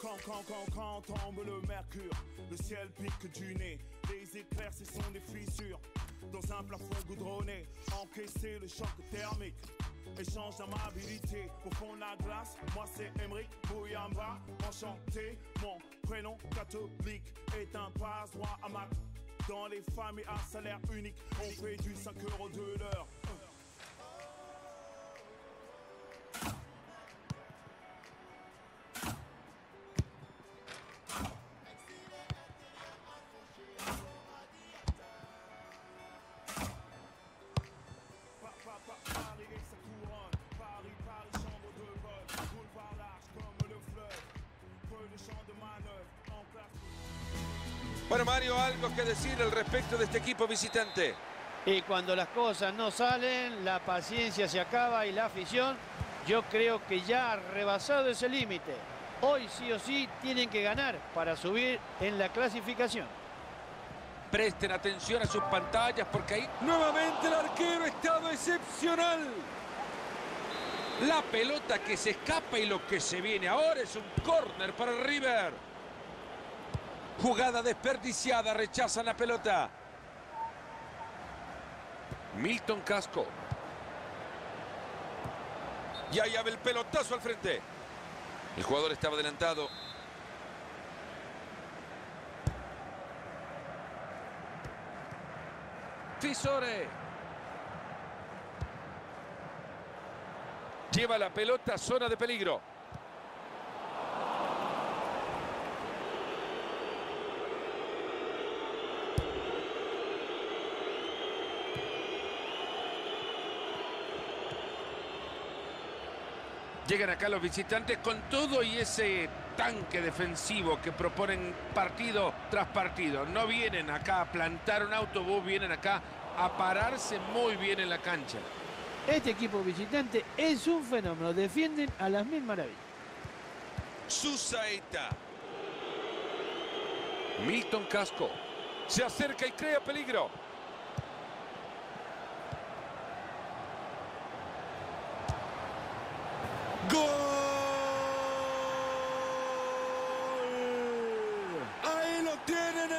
Quand, quand, quand, quand tombe le mercure, le ciel pique du nez, les éclairs, ce sont des fissures. Dans un plafond goudronné, encaisser le choc thermique. Échange d'amabilité au fond de la glace. Moi c'est Emric Bouyamba, enchanté. Mon prénom catholique est un passe-droit à ma. Dans les familles à salaire unique, on fait du 5 euros de l'heure. Bueno, Mario, algo que decir al respecto de este equipo visitante. Y cuando las cosas no salen, la paciencia se acaba y la afición, yo creo que ya ha rebasado ese límite. Hoy sí o sí tienen que ganar para subir en la clasificación. Presten atención a sus pantallas porque ahí nuevamente el arquero ha estado excepcional. La pelota que se escapa y lo que se viene ahora es un córner para River. Jugada desperdiciada, rechazan la pelota. Milton Casco. Y ahí el pelotazo al frente. El jugador estaba adelantado. Fisore. Lleva la pelota a zona de peligro. Llegan acá los visitantes con todo y ese tanque defensivo que proponen partido tras partido. No vienen acá a plantar un autobús, vienen acá a pararse muy bien en la cancha. Este equipo visitante es un fenómeno, defienden a las mil maravillas. Susaeta. Milton Casco. Se acerca y crea peligro. ¡Gol! Ahí lo tienen,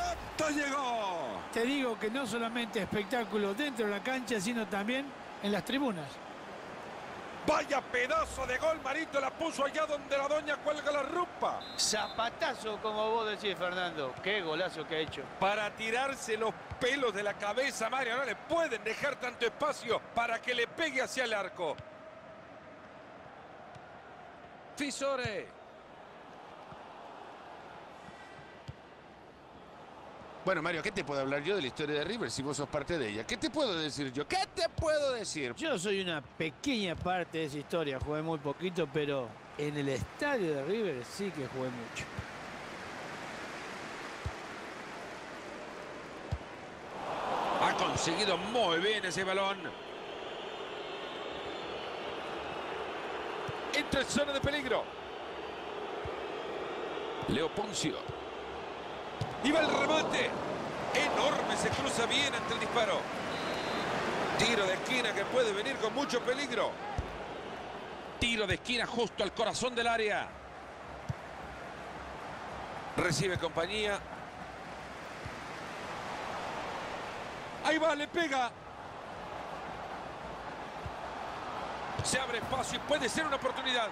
abrelata llegó. Te digo que no solamente espectáculo dentro de la cancha, sino también en las tribunas. Vaya pedazo de gol, Marito, la puso allá donde la doña cuelga la ropa. Zapatazo, como vos decís, Fernando. Qué golazo que ha hecho. Para tirarse los pelos de la cabeza, Mario, no le pueden dejar tanto espacio para que le pegue hacia el arco. Fisore. Bueno, Mario, ¿qué te puedo hablar yo de la historia de River si vos sos parte de ella? ¿Qué te puedo decir yo? ¿Qué te puedo decir? Yo soy una pequeña parte de esa historia, jugué muy poquito, pero en el estadio de River sí que jugué mucho. Ha conseguido muy bien ese balón. Entra en zona de peligro. Leo Poncio. Y va el remate. Enorme, se cruza bien ante el disparo. Tiro de esquina que puede venir con mucho peligro. Tiro de esquina justo al corazón del área. Recibe compañía. Ahí va, le pega. Se abre espacio y puede ser una oportunidad.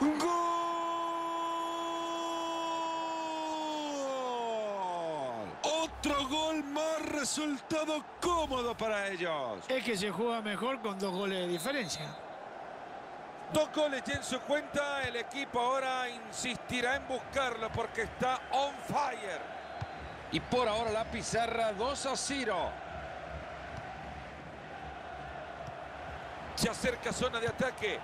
¡Gol! Otro gol más resultado cómodo para ellos. Es que se juega mejor con dos goles de diferencia. Dos goles ya en su cuenta. El equipo ahora insistirá en buscarlo porque está on fire. Y por ahora la pizarra 2 a 0. Se acerca zona de ataque.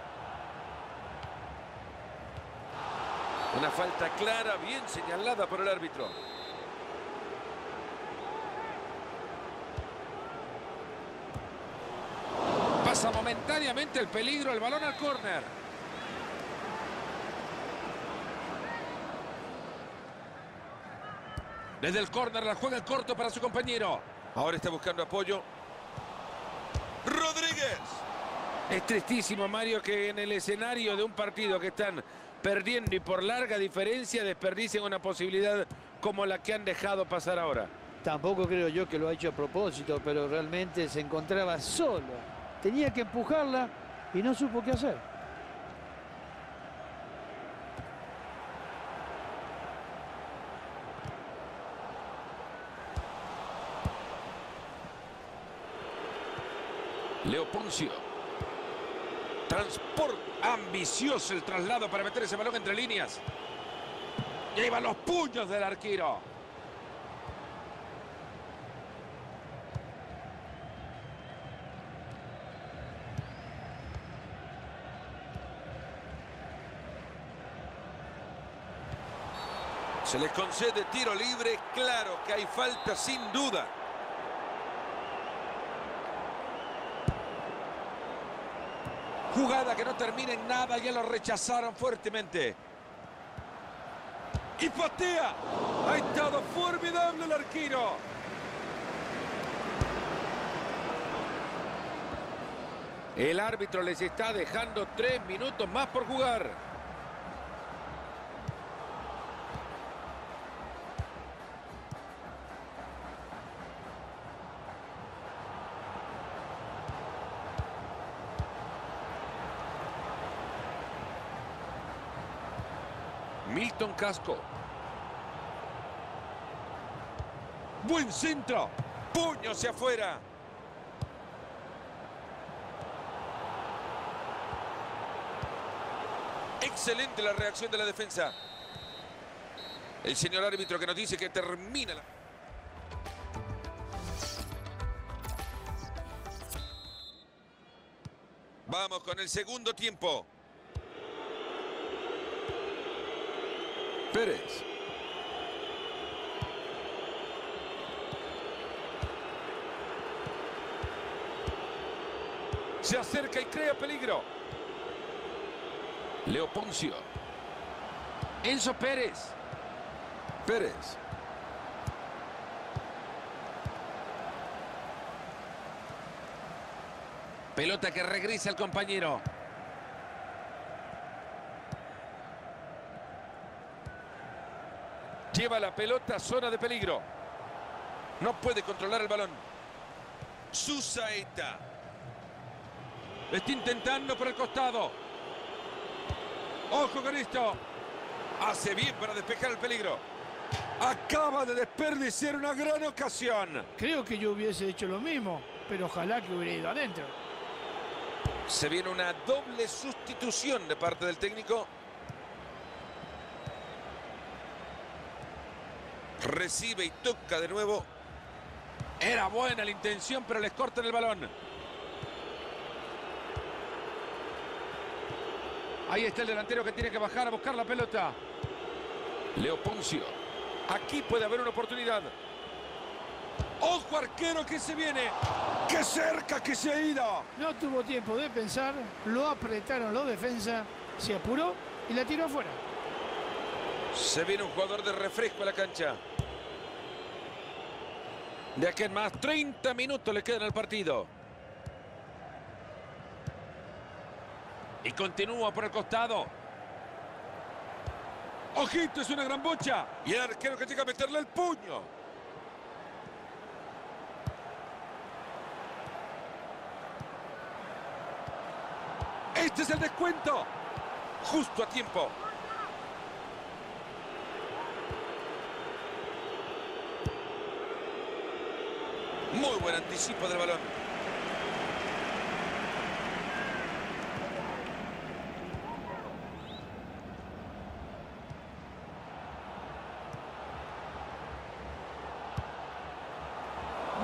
Una falta clara, bien señalada por el árbitro. Pasa momentáneamente el peligro, el balón al córner. Desde el córner la juega el corto para su compañero. Ahora está buscando apoyo. Rodríguez. Es tristísimo, Mario, que en el escenario de un partido que están perdiendo y por larga diferencia desperdicien una posibilidad como la que han dejado pasar ahora. Tampoco creo yo que lo ha hecho a propósito, pero realmente se encontraba solo. Tenía que empujarla y no supo qué hacer. Leo Poncio. Transport ambicioso el traslado para meter ese balón entre líneas. Lleva los puños del arquero. Se les concede tiro libre. Claro que hay falta sin duda. Jugada que no termina en nada, ya lo rechazaron fuertemente. Y patea. Ha estado formidable el arquero. El árbitro les está dejando tres minutos más por jugar. Milton Casco. Buen centro. Puño hacia afuera. Excelente la reacción de la defensa. El señor árbitro que nos dice que termina la... Vamos con el segundo tiempo. Pérez. Se acerca y crea peligro. Leo Poncio. Enzo Pérez. Pérez. Pelota que regresa al compañero. Lleva la pelota a zona de peligro. No puede controlar el balón. Susaeta. Está intentando por el costado. Ojo con esto. Hace bien para despejar el peligro. Acaba de desperdiciar una gran ocasión. Creo que yo hubiese hecho lo mismo, pero ojalá que hubiera ido adentro. Se viene una doble sustitución de parte del técnico. Recibe y toca de nuevo. Era buena la intención, pero les cortan el balón. Ahí está el delantero que tiene que bajar a buscar la pelota. Leo Poncio. Aquí puede haber una oportunidad. ¡Ojo arquero que se viene! ¡Qué cerca que se ha ido! No tuvo tiempo de pensar, lo apretaron los defensa, se apuró y la tiró afuera. Se viene un jugador de refresco a la cancha. De aquí en más, 30 minutos le quedan al partido. Y continúa por el costado. Ojito, es una gran bocha. Y el arquero que llega a meterle el puño. Este es el descuento. Justo a tiempo. Muy buen anticipo del balón.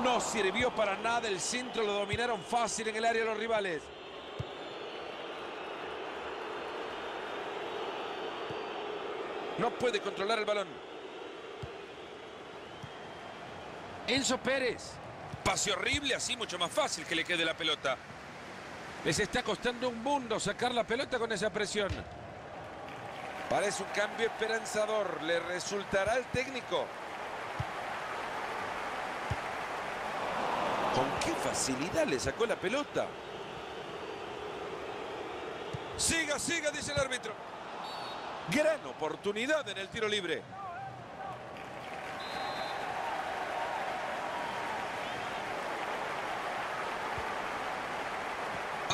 No sirvió para nada, el centro lo dominaron fácil en el área los rivales. No puede controlar el balón. Enzo Pérez. Pase horrible, así mucho más fácil que le quede la pelota. Les está costando un mundo sacar la pelota con esa presión. Parece un cambio esperanzador. ¿Le resultará al técnico? ¿Con qué facilidad le sacó la pelota? Siga, siga, dice el árbitro. Gran oportunidad en el tiro libre.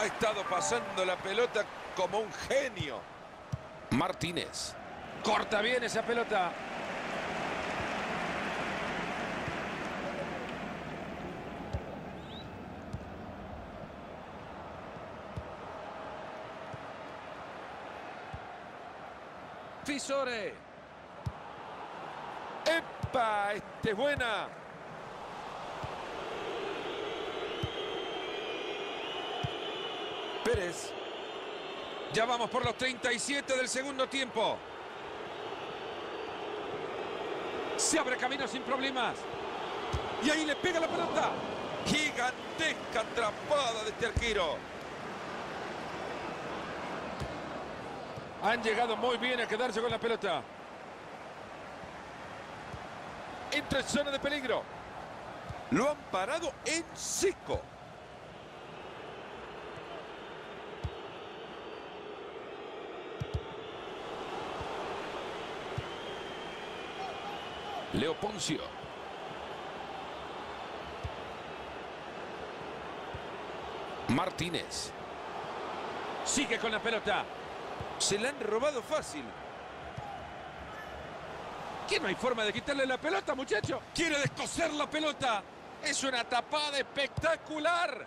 Ha estado pasando la pelota como un genio. Martínez. Corta bien esa pelota. Fisore. ¡Epa! Este es buena. Pérez. Ya vamos por los 37 del segundo tiempo. Se abre camino sin problemas. Y ahí le pega la pelota. Gigantesca atrapada de este arquero. Han llegado muy bien a quedarse con la pelota. Entra en zona de peligro. Lo han parado en seco. Leo Poncio. Martínez. Sigue con la pelota. Se la han robado fácil. ¿Qué no hay forma de quitarle la pelota, muchacho? Quiere descoser la pelota. Es una tapada espectacular.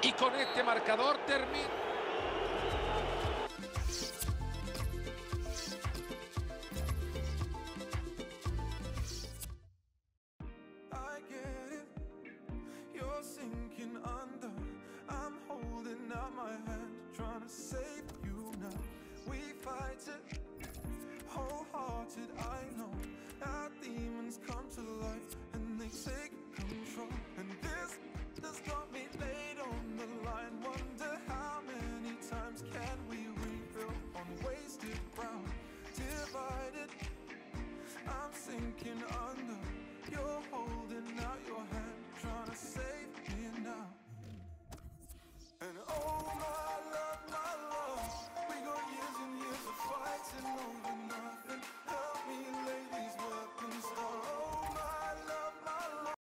Y con este marcador termina. sinking under. I'm holding out my hand, trying to save you now. We fight it wholehearted, I know. Our demons come to life and they take control. And this has got me laid on the line. Wonder how many times can we rebuild on wasted ground? Divided, I'm sinking under. You're holding out your hand, trying to save.